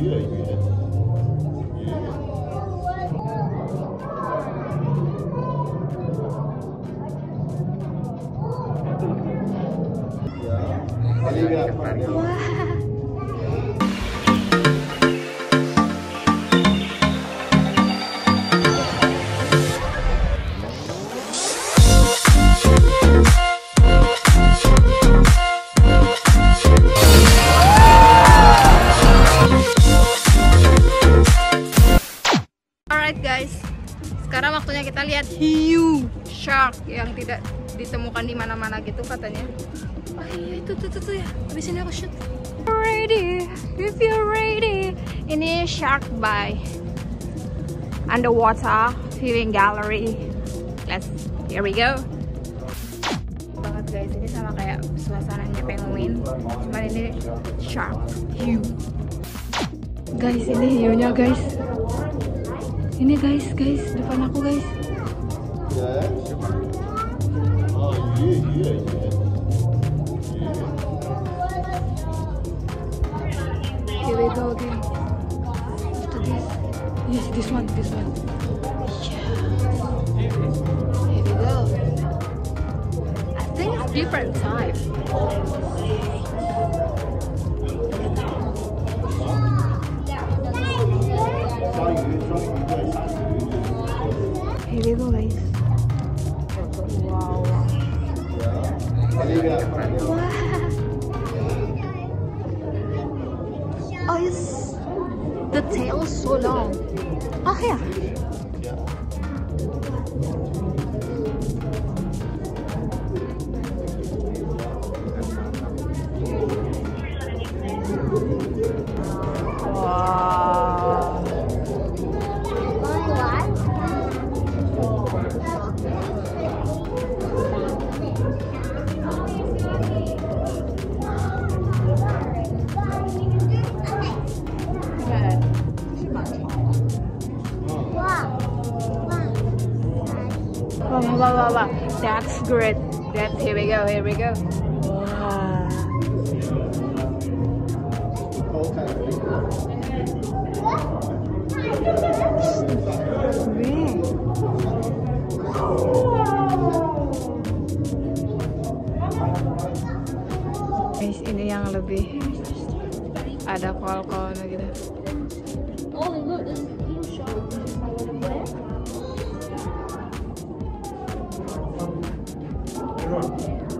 yeah. Alright kita lihat hiu shark yang tidak ditemukan di mana-mana gitu katanya. Oh iya itu tuh tuh, tuh ya, di sini aku shoot. Ready, if you're ready. Ini shark by underwater viewing gallery. Let's, here we go. Banget guys, ini sama kayak suasananya penguin, cuman ini shark hiu. Guys, ini hiunya guys. Ini guys, guys, depan aku guys. Go again. To this. Yes, this one, this one. Here we go. I think it's different type. Here we go guys. Oh yes. The tail is so long. Oh yeah. Wow, wow, wow, wow. That's great. That's here we go, here we go. Wow. Guys, ini yang lebih ada kol-kolnya gitu. Oh, look, there's a one.